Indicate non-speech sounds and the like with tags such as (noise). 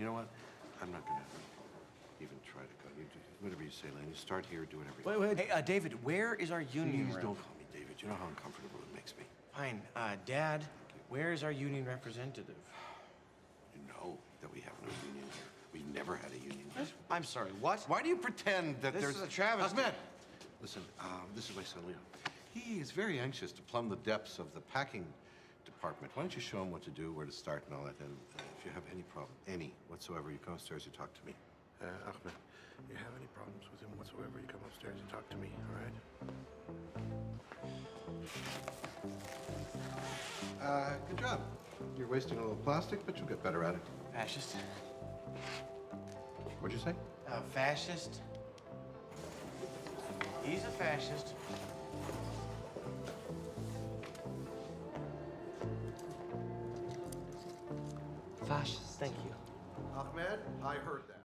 You know what? I'm not gonna even try to go. You do whatever you say, Lane. You start here, do whatever you Wait, wait. Hey, uh, David, where is our union Please rep? don't call me David. You know how uncomfortable it makes me. Fine. Uh, Dad, where is our union representative? (sighs) You know that we have no union here. We've never had a union here. I'm sorry, what? Why do you pretend that This there's is a travesty. Ahmed! Listen, um, this is my son Leon. He is very anxious to plumb the depths of the packing department. Why don't you show him what to do, where to start, and all that? And uh, if you problem, any whatsoever, you come upstairs, you talk to me. Uh, Ahmed, you have any problems with him whatsoever, you come upstairs, you talk to me. All right? Uh, good job. You're wasting a little plastic, but you'll get better at it. Fascist? What'd you say? Uh, fascist? He's a fascist. Fascist. Thank you. Ahmed, I heard that.